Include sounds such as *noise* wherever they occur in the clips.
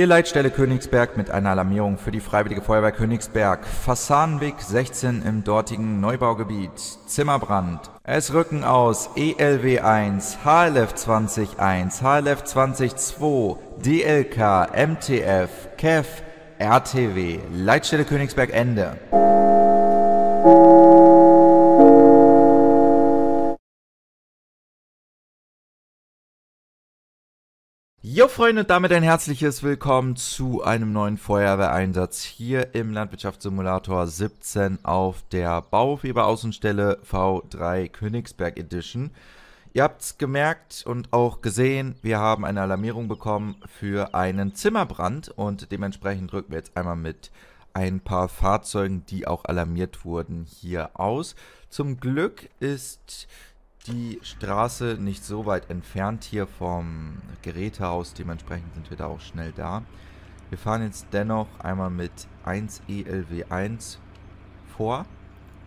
Hier Leitstelle Königsberg mit einer Alarmierung für die Freiwillige Feuerwehr Königsberg. Fassanenweg 16 im dortigen Neubaugebiet. Zimmerbrand. Es rücken aus ELW 1, HLF 201, HLF 202, DLK, MTF, KEF, RTW. Leitstelle Königsberg Ende. Jo Freunde, damit ein herzliches Willkommen zu einem neuen Feuerwehreinsatz hier im Landwirtschaftssimulator 17 auf der Baufieber-Außenstelle V3 Königsberg Edition. Ihr habt es gemerkt und auch gesehen, wir haben eine Alarmierung bekommen für einen Zimmerbrand und dementsprechend drücken wir jetzt einmal mit ein paar Fahrzeugen, die auch alarmiert wurden, hier aus. Zum Glück ist die Straße nicht so weit entfernt hier vom Gerätehaus. Dementsprechend sind wir da auch schnell da. Wir fahren jetzt dennoch einmal mit 1 ELW1 vor,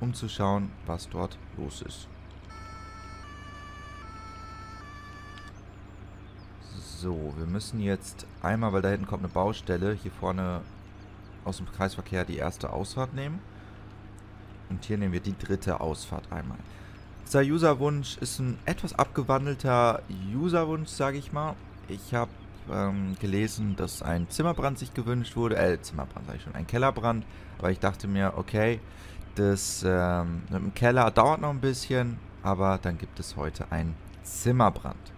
um zu schauen, was dort los ist. So, wir müssen jetzt einmal, weil da hinten kommt eine Baustelle, hier vorne aus dem Kreisverkehr die erste Ausfahrt nehmen. Und hier nehmen wir die dritte Ausfahrt einmal. Dieser Userwunsch ist ein etwas abgewandelter Userwunsch, sage ich mal. Ich habe ähm, gelesen, dass ein Zimmerbrand sich gewünscht wurde. Äh, Zimmerbrand sage ich schon, ein Kellerbrand. Aber ich dachte mir, okay, das ähm, mit dem Keller dauert noch ein bisschen. Aber dann gibt es heute einen Zimmerbrand.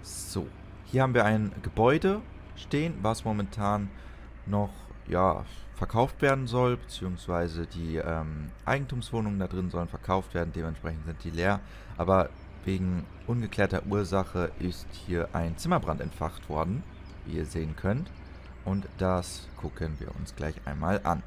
So, hier haben wir ein Gebäude stehen, was momentan noch, ja, verkauft werden soll, beziehungsweise die ähm, Eigentumswohnungen da drin sollen verkauft werden, dementsprechend sind die leer. Aber wegen ungeklärter Ursache ist hier ein Zimmerbrand entfacht worden, wie ihr sehen könnt. Und das gucken wir uns gleich einmal an.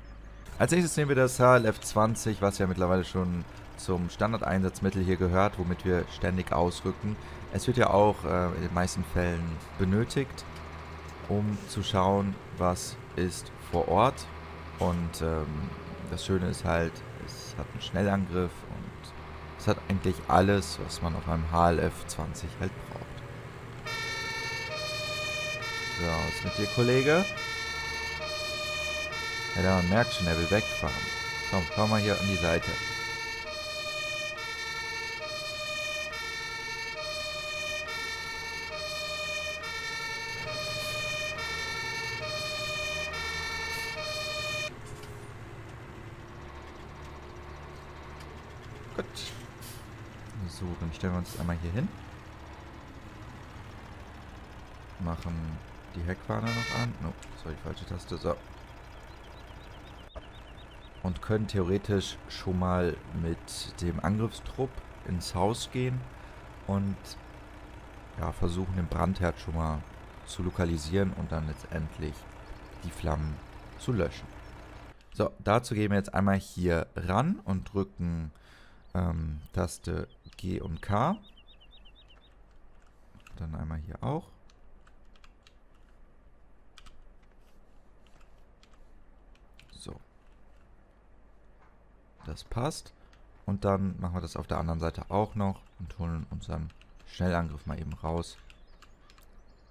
Als nächstes nehmen wir das HLF 20, was ja mittlerweile schon zum Standardeinsatzmittel hier gehört, womit wir ständig ausrücken. Es wird ja auch äh, in den meisten Fällen benötigt, um zu schauen, was ist vor Ort und ähm, das Schöne ist halt, es hat einen Schnellangriff und es hat eigentlich alles, was man auf einem HLF 20 halt braucht. So, was ist mit dir, Kollege? Ja, man merkt schon, er will wegfahren. Komm, komm mal hier an die Seite. Gut. So, dann stellen wir uns einmal hier hin. Machen die Heckfahne noch an. No, sorry, falsche Taste. So. Und können theoretisch schon mal mit dem Angriffstrupp ins Haus gehen und ja, versuchen den Brandherd schon mal zu lokalisieren und dann letztendlich die Flammen zu löschen. So, dazu gehen wir jetzt einmal hier ran und drücken ähm, Taste G und K. Dann einmal hier auch. So. Das passt. Und dann machen wir das auf der anderen Seite auch noch und holen unseren Schnellangriff mal eben raus.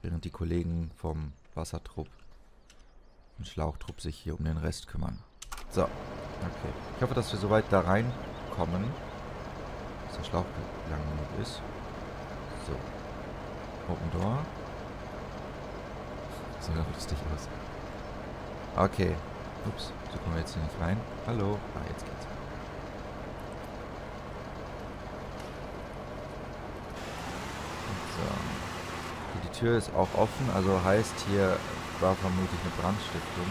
Während die Kollegen vom Wassertrupp und Schlauchtrupp sich hier um den Rest kümmern. So, okay. Ich hoffe, dass wir soweit da reinkommen dass der Schlauch lang genug ist. So. Open Door. Sieht ja lustig aus. Okay. Ups, so kommen wir jetzt hier nicht rein. Hallo. Ah, jetzt geht's. So. Die Tür ist auch offen, also heißt hier war vermutlich eine Brandstiftung.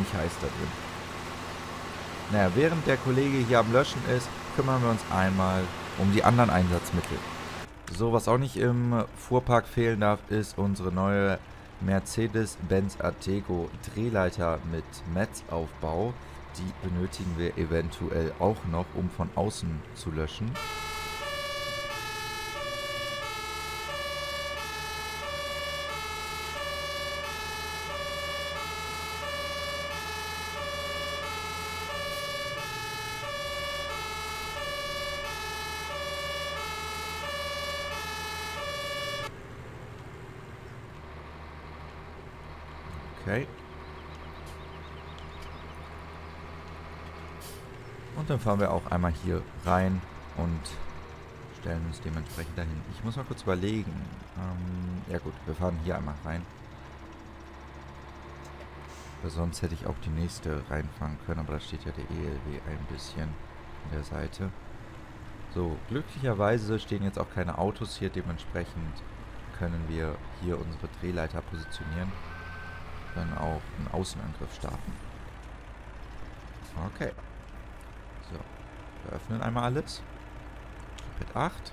Ziemlich heiß da drin. Naja, während der Kollege hier am Löschen ist, kümmern wir uns einmal um die anderen Einsatzmittel. So, was auch nicht im Fuhrpark fehlen darf, ist unsere neue Mercedes-Benz Artego Drehleiter mit Metzaufbau. Die benötigen wir eventuell auch noch, um von außen zu löschen. Okay. Und dann fahren wir auch einmal hier rein und stellen uns dementsprechend dahin. Ich muss mal kurz überlegen. Ähm, ja gut, wir fahren hier einmal rein. Weil sonst hätte ich auch die nächste reinfahren können, aber da steht ja der ELW ein bisschen an der Seite. So, glücklicherweise stehen jetzt auch keine Autos hier, dementsprechend können wir hier unsere Drehleiter positionieren. Dann auch einen Außenangriff starten. Okay. Wir öffnen einmal alles. Keypad 8.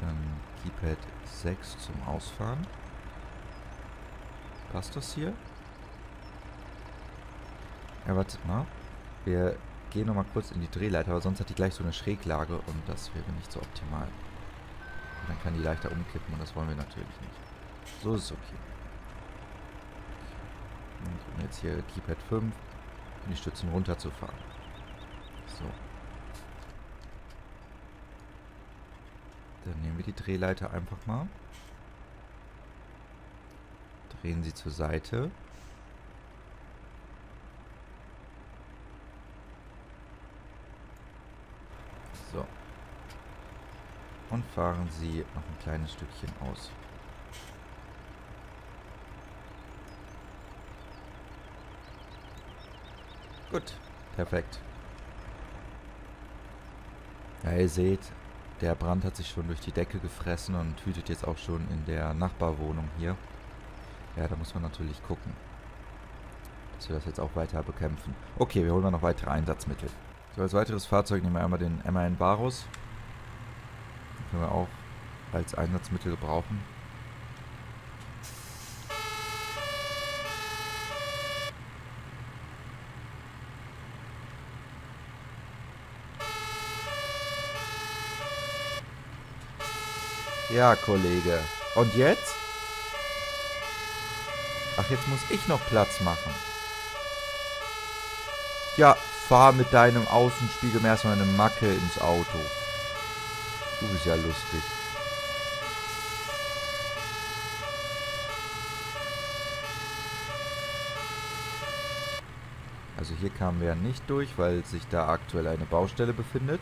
Dann Keypad 6 zum Ausfahren. Passt das hier? Ja, wartet mal. Wir gehen nochmal kurz in die Drehleiter, aber sonst hat die gleich so eine Schräglage und das wäre nicht so optimal. Und dann kann die leichter umkippen und das wollen wir natürlich nicht. So ist es okay. Und jetzt hier Keypad 5, um die Stützen runterzufahren. So. Dann nehmen wir die Drehleiter einfach mal. Drehen sie zur Seite. So. Und fahren sie noch ein kleines Stückchen aus. Gut, perfekt. Ja, ihr seht, der Brand hat sich schon durch die Decke gefressen und hütet jetzt auch schon in der Nachbarwohnung hier. Ja, da muss man natürlich gucken, dass wir das jetzt auch weiter bekämpfen. Okay, wir holen noch weitere Einsatzmittel. So, als weiteres Fahrzeug nehmen wir einmal den MAN Varus. Den können wir auch als Einsatzmittel gebrauchen. Ja, Kollege. Und jetzt? Ach, jetzt muss ich noch Platz machen. Ja, fahr mit deinem Außenspiegel erstmal eine Macke ins Auto. Du bist ja lustig. Also hier kamen wir ja nicht durch, weil sich da aktuell eine Baustelle befindet.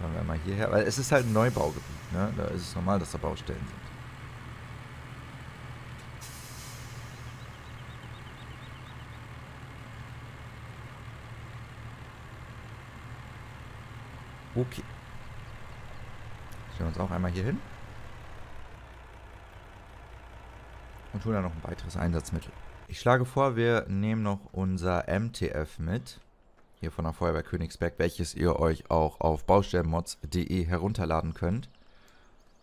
Fahren wir mal hierher. Weil es ist halt ein Neubaugebiet, ne? Da ist es normal, dass da Baustellen sind. Okay. Stellen wir uns auch einmal hier hin. Und tun dann noch ein weiteres Einsatzmittel. Ich schlage vor, wir nehmen noch unser MTF mit. Hier von der Feuerwehr Königsberg, welches ihr euch auch auf baustellenmods.de herunterladen könnt.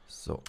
So.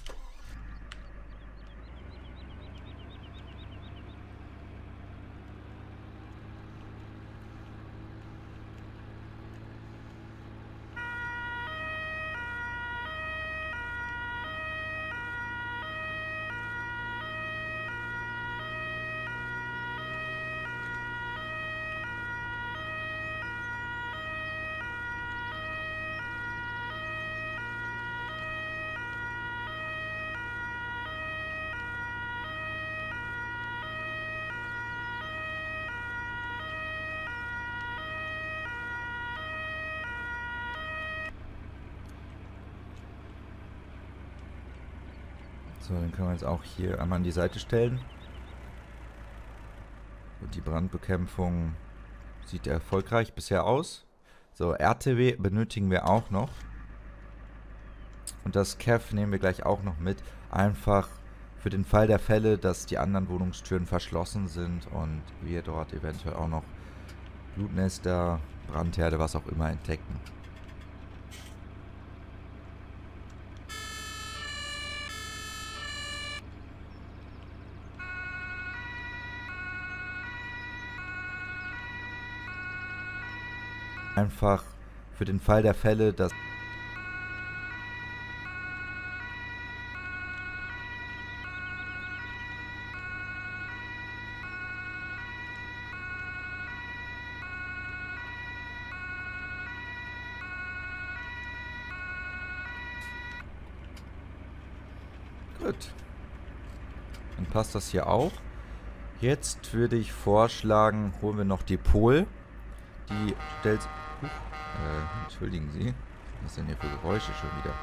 So, dann können wir jetzt auch hier einmal an die Seite stellen. Und die Brandbekämpfung sieht erfolgreich bisher aus. So, RTW benötigen wir auch noch. Und das CAF nehmen wir gleich auch noch mit. Einfach für den Fall der Fälle, dass die anderen Wohnungstüren verschlossen sind und wir dort eventuell auch noch Blutnester, Brandherde, was auch immer entdecken. Einfach für den Fall der Fälle, dass... Gut. Dann passt das hier auch. Jetzt würde ich vorschlagen, holen wir noch die Pol. Die stellt... Äh, entschuldigen Sie. Was ist denn hier für Geräusche schon wieder?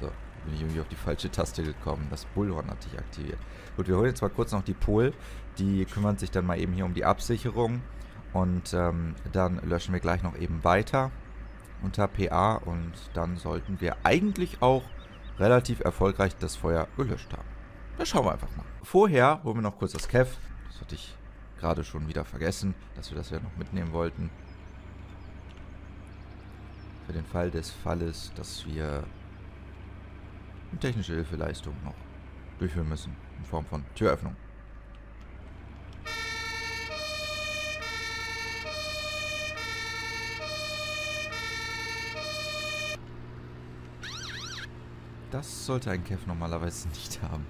So, bin ich irgendwie auf die falsche Taste gekommen. Das Bullhorn hat sich aktiviert. Gut, wir holen jetzt mal kurz noch die Pol. Die kümmern sich dann mal eben hier um die Absicherung. Und ähm, dann löschen wir gleich noch eben weiter unter PA. Und dann sollten wir eigentlich auch relativ erfolgreich das Feuer gelöscht haben. Das schauen wir einfach mal. Vorher holen wir noch kurz das Kev. Das hatte ich gerade schon wieder vergessen, dass wir das ja noch mitnehmen wollten. Für den Fall des Falles, dass wir eine technische Hilfeleistung noch durchführen müssen. In Form von Türöffnung. Das sollte ein Kev normalerweise *laughs* nicht haben.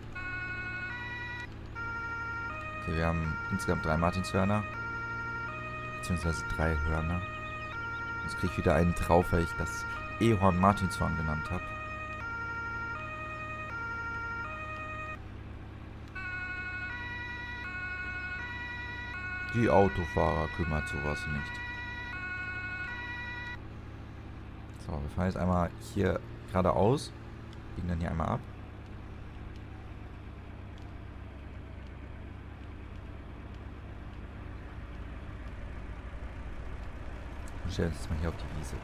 Okay, wir haben insgesamt drei Martinshörner. Beziehungsweise drei Hörner. Jetzt kriege ich wieder einen drauf, weil ich das Ehorn Martinshorn genannt habe. Die Autofahrer kümmert sowas nicht. So, wir fahren jetzt einmal hier geradeaus. Biegen dann hier einmal ab. Und stellen uns mal hier auf die Wiese.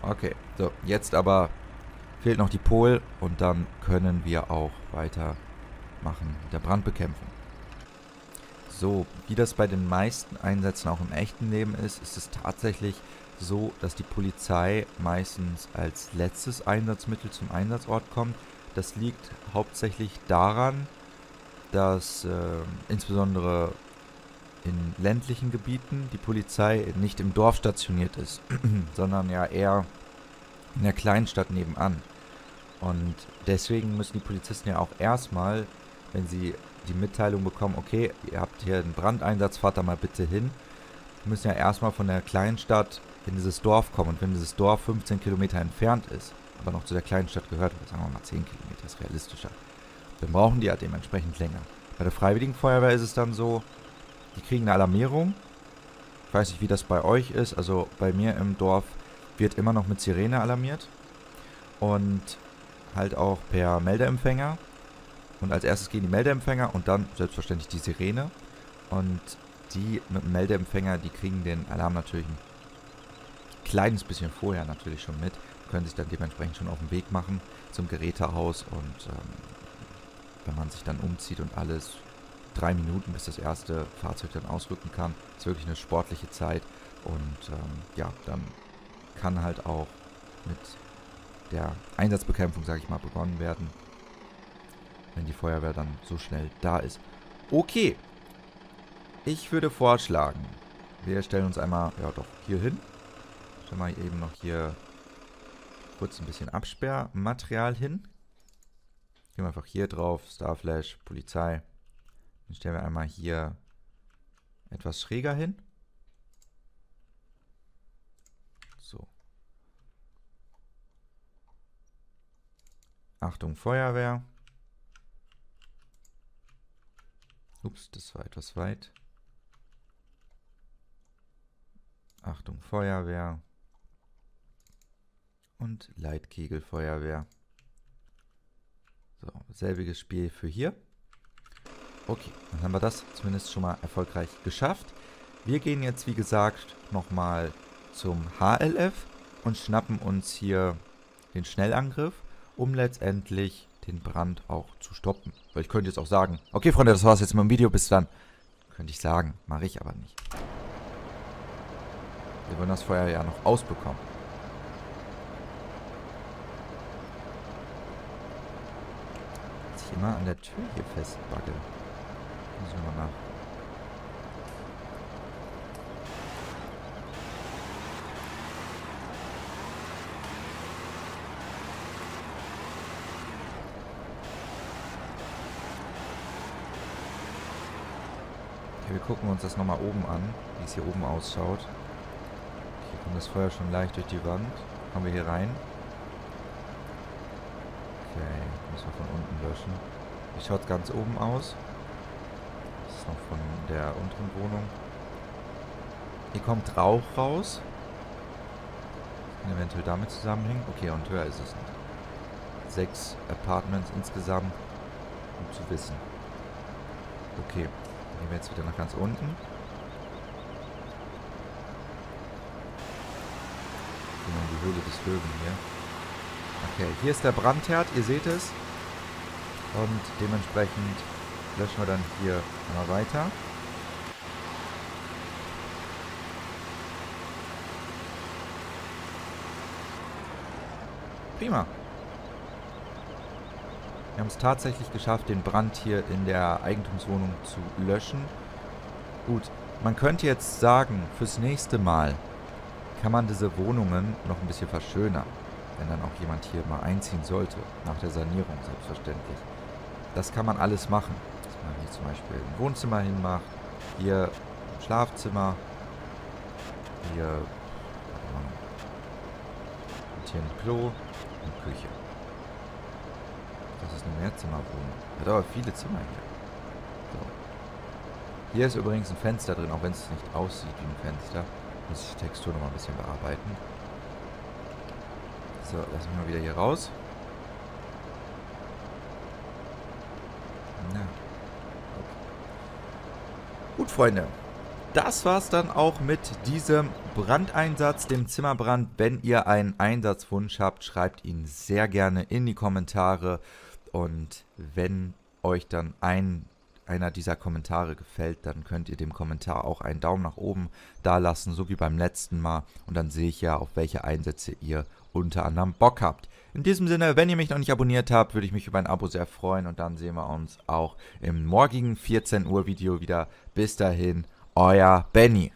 Okay, so, jetzt aber fehlt noch die Pol und dann können wir auch weitermachen mit der Brandbekämpfung. So, wie das bei den meisten Einsätzen auch im echten Leben ist, ist es tatsächlich so, dass die Polizei meistens als letztes Einsatzmittel zum Einsatzort kommt. Das liegt hauptsächlich daran, dass äh, insbesondere in ländlichen Gebieten die Polizei nicht im Dorf stationiert ist, *clears throat* sondern ja eher in der Kleinstadt nebenan. Und deswegen müssen die Polizisten ja auch erstmal, wenn sie die Mitteilung bekommen, okay, ihr habt hier einen Brandeinsatz, fahrt da mal bitte hin, müssen ja erstmal von der Kleinstadt in dieses Dorf kommen. Und wenn dieses Dorf 15 Kilometer entfernt ist, aber noch zu der kleinen Stadt gehört, oder sagen wir mal 10 Kilometer ist realistischer, dann brauchen die ja dementsprechend länger. Bei der Freiwilligen Feuerwehr ist es dann so, die kriegen eine Alarmierung. Ich weiß nicht, wie das bei euch ist. Also bei mir im Dorf wird immer noch mit Sirene alarmiert. Und halt auch per Meldeempfänger. Und als erstes gehen die Meldeempfänger und dann selbstverständlich die Sirene. Und die mit dem Meldeempfänger, die kriegen den Alarm natürlich ein kleines bisschen vorher natürlich schon mit, können sich dann dementsprechend schon auf den Weg machen zum Gerätehaus und ähm, wenn man sich dann umzieht und alles, drei Minuten, bis das erste Fahrzeug dann ausrücken kann, ist wirklich eine sportliche Zeit und ähm, ja, dann kann halt auch mit der Einsatzbekämpfung, sage ich mal, begonnen werden, wenn die Feuerwehr dann so schnell da ist. Okay, ich würde vorschlagen, wir stellen uns einmal, ja doch, hier hin Stellen wir eben noch hier kurz ein bisschen Absperrmaterial hin. Gehen wir einfach hier drauf, Starflash, Polizei. Dann stellen wir einmal hier etwas schräger hin. So. Achtung, Feuerwehr. Ups, das war etwas weit. Achtung, Feuerwehr und Leitkegelfeuerwehr. So, selbiges Spiel für hier. Okay, dann haben wir das zumindest schon mal erfolgreich geschafft. Wir gehen jetzt, wie gesagt, nochmal zum HLF und schnappen uns hier den Schnellangriff, um letztendlich den Brand auch zu stoppen. Weil ich könnte jetzt auch sagen, okay Freunde, das war's jetzt mit dem Video, bis dann. Könnte ich sagen, mache ich aber nicht. Wir wollen das Feuer ja noch ausbekommen. immer an der Tür hier festbacke. Muss ich mal nach. Okay, wir gucken uns das nochmal oben an, wie es hier oben ausschaut. Hier kommt das Feuer schon leicht durch die Wand. Kommen wir hier rein. Okay, müssen wir von unten löschen. Wie schaut es ganz oben aus? Ist noch von der unteren Wohnung. Hier kommt Rauch raus. Eventuell damit zusammenhängen. Okay, und höher ist es nicht. Sechs Apartments insgesamt. Um zu wissen. Okay, gehen wir jetzt wieder nach ganz unten. In die Höhle des Löwen hier. Okay, hier ist der Brandherd, ihr seht es. Und dementsprechend löschen wir dann hier mal weiter. Prima. Wir haben es tatsächlich geschafft, den Brand hier in der Eigentumswohnung zu löschen. Gut, man könnte jetzt sagen, fürs nächste Mal kann man diese Wohnungen noch ein bisschen verschönern. Wenn dann auch jemand hier mal einziehen sollte, nach der Sanierung selbstverständlich. Das kann man alles machen. Zum Beispiel ein Wohnzimmer hinmacht, hier ein Schlafzimmer, hier und hier ein Klo und Küche. Das ist eine Mehrzimmerwohnung. Hat aber viele Zimmer hier. So. Hier ist übrigens ein Fenster drin, auch wenn es nicht aussieht wie ein Fenster. Muss ich die Textur noch mal ein bisschen bearbeiten. So, lassen wir mal wieder hier raus. Gut, Freunde. Das war's dann auch mit diesem Brandeinsatz, dem Zimmerbrand. Wenn ihr einen Einsatzwunsch habt, schreibt ihn sehr gerne in die Kommentare. Und wenn euch dann ein, einer dieser Kommentare gefällt, dann könnt ihr dem Kommentar auch einen Daumen nach oben da lassen, so wie beim letzten Mal. Und dann sehe ich ja, auf welche Einsätze ihr unter anderem Bock habt. In diesem Sinne, wenn ihr mich noch nicht abonniert habt, würde ich mich über ein Abo sehr freuen. Und dann sehen wir uns auch im morgigen 14 Uhr Video wieder. Bis dahin, euer Benny.